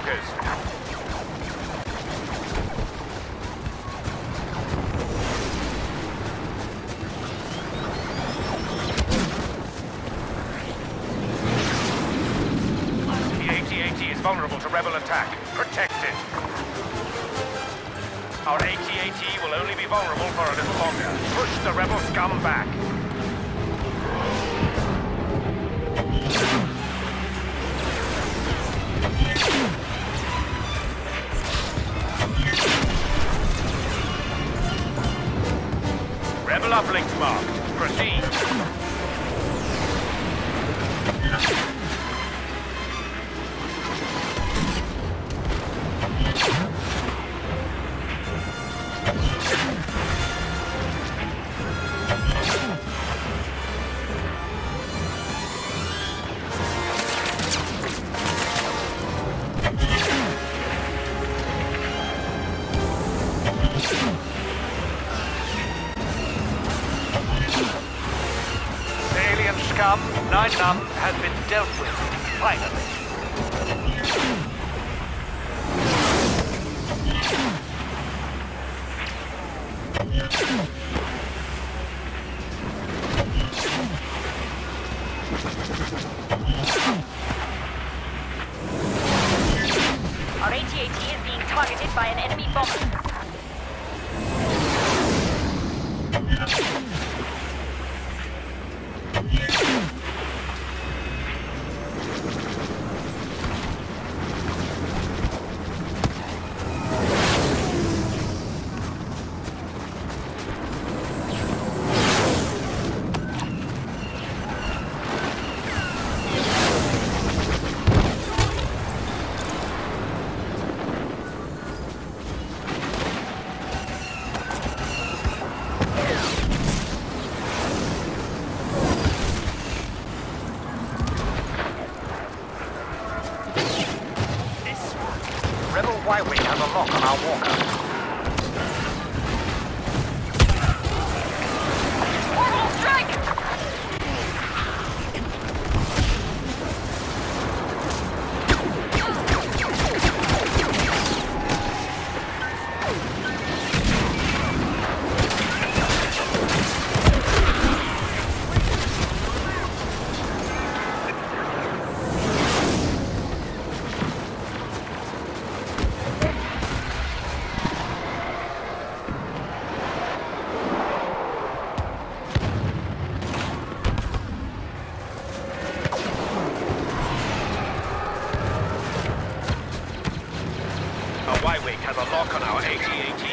The AT-AT is vulnerable to rebel attack. Protect it. Our AT-AT will only be vulnerable for a little longer. Push the rebel scum back. Rebel uplinks marked. Proceed. Nien Nunb has been dealt with, finally. Our AT-AT is being targeted by an enemy bomber. lock on our AT-AT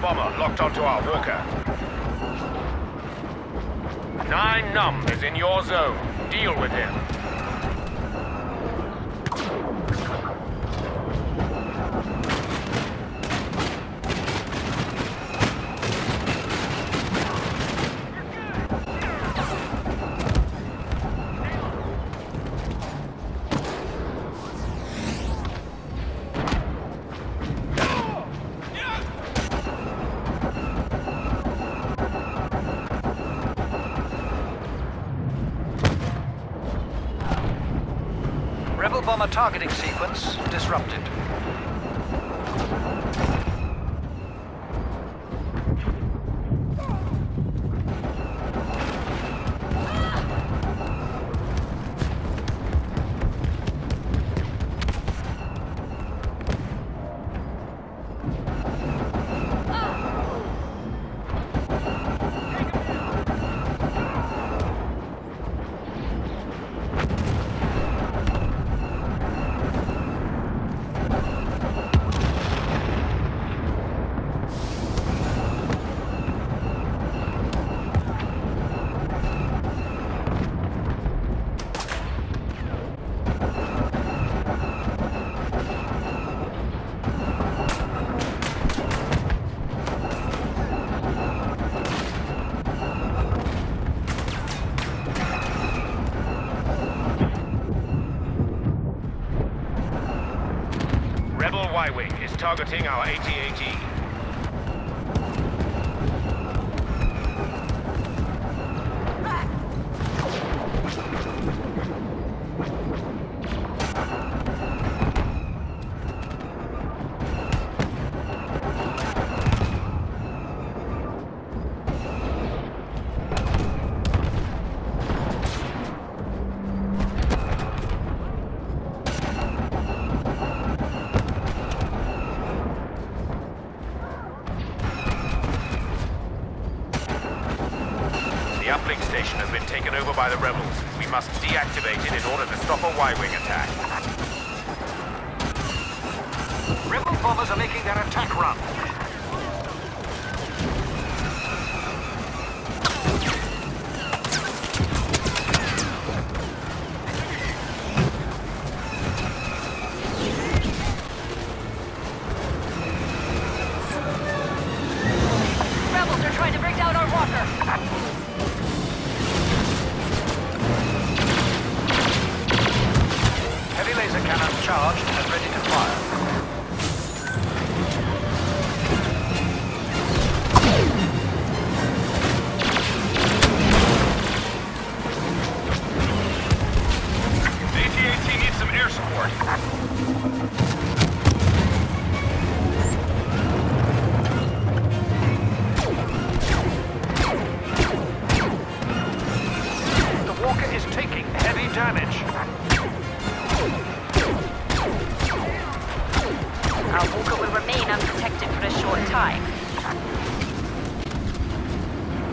bomber locked onto our walker. Nien Nunb is in your zone. Deal with him. Bomber targeting sequence disrupted. Rebel Y-Wing is targeting our AT-AT. Station has been taken over by the rebels. We must deactivate it in order to stop a Y-Wing attack. Rebel bombers are making their attack run.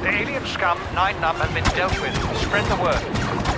The alien scum, Nien Nunb, have been dealt with. Spread the word.